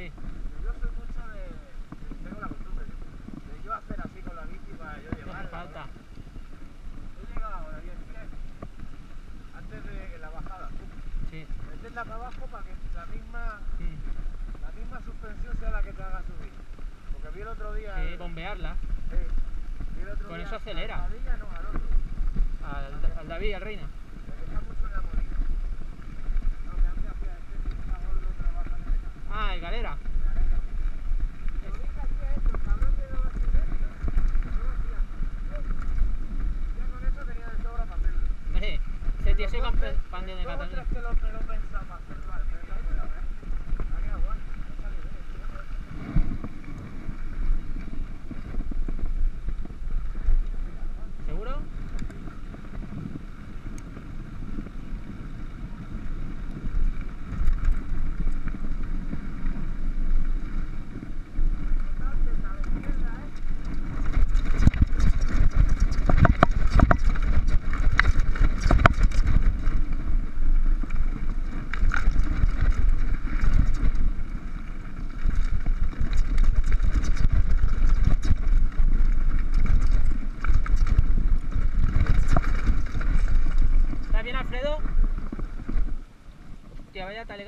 sí. yo soy mucho de, Tengo la costumbre de yo hacer así con la bici para yo No hace llevar. falta. He llegado ahora el pie antes de la bajada. Sí. Meterla para abajo para que la misma, Mm. la misma suspensión sea la que te haga subir. Porque vi el otro día. Sí, el- bombearla. eh, vi el otro Con día eso acelera. al Padilla, no, al otro. Al, al David, al Reina. Galera.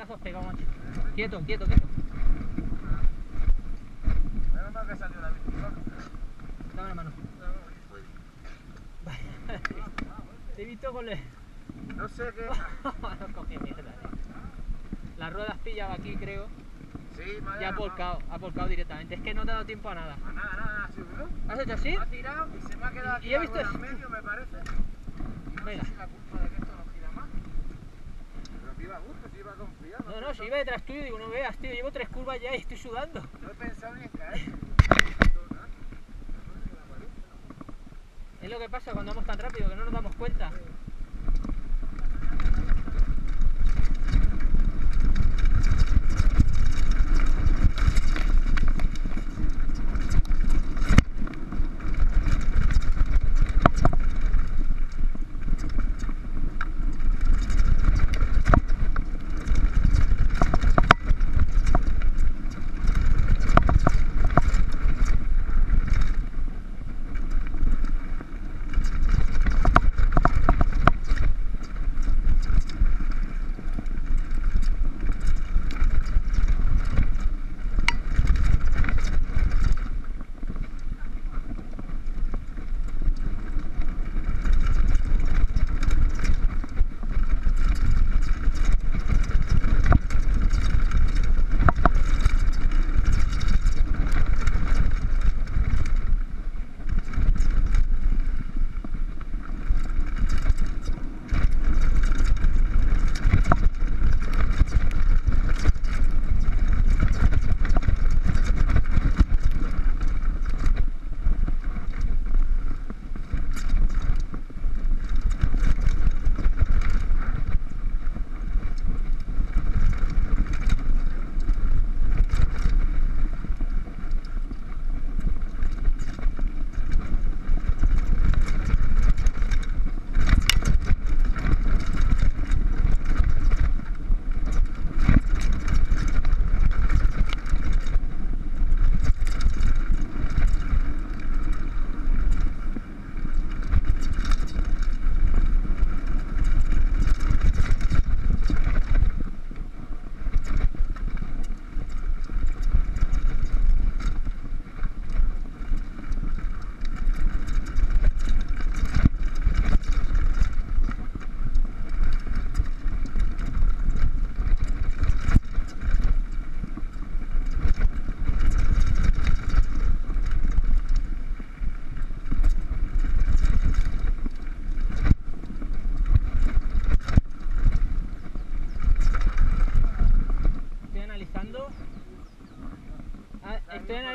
Pegado, macho. Quieto, quieto, quieto. Menos mal que salió la bici. Dame la mano. Te he visto con el... No sé qué. no cogí mierda, eh. Las ruedas pillaba aquí, creo. Sí, me Y ha volcado, ha volcado directamente. Es que no te ha dado tiempo a nada. Nada, nada, nada, subió. ¿Has hecho así? Ha tirado y se me ha quedado aquí y he visto medio, me parece. No Venga. sé si la culpa de que esto. Iba a gusto, si iba confiado. No, no, si iba detrás tuyo, digo, no veas, tío, llevo tres curvas ya y estoy sudando. No he pensado ni en caer. Es lo que pasa cuando vamos tan rápido que no nos damos cuenta.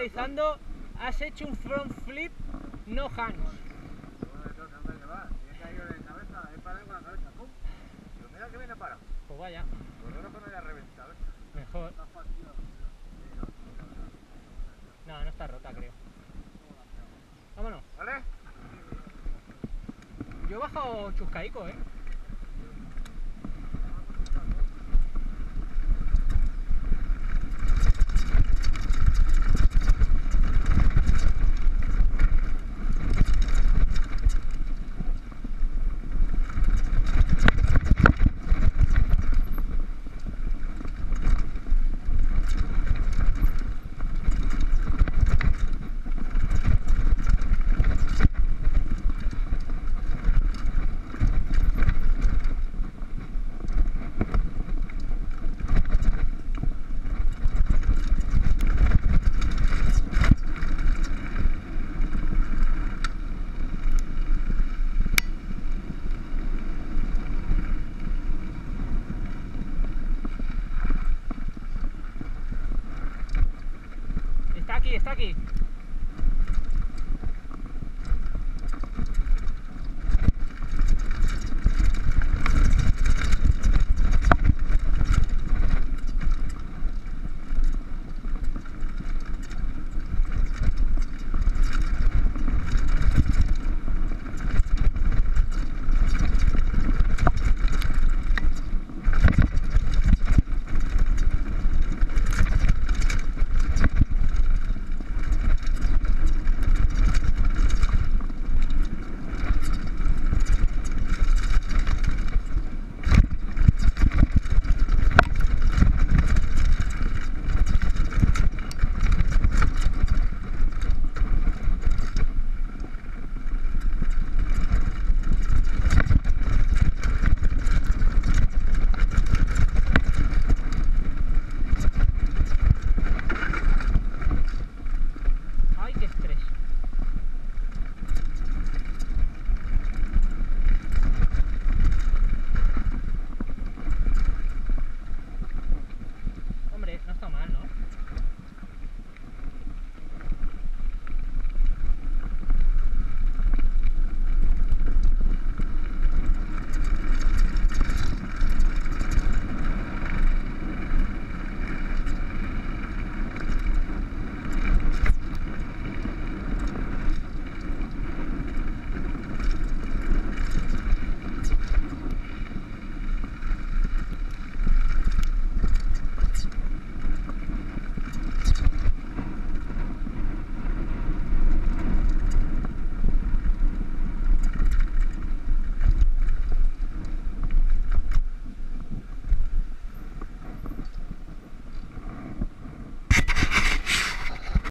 Analizando. Has hecho un front flip, no hands. Mira que viene parado. Pues vaya, Por lo menos que no haya reventado. mejor. No, no está rota, creo. Vámonos. ¿Vale? Yo he bajado chuscaico, eh. aquí, está aquí.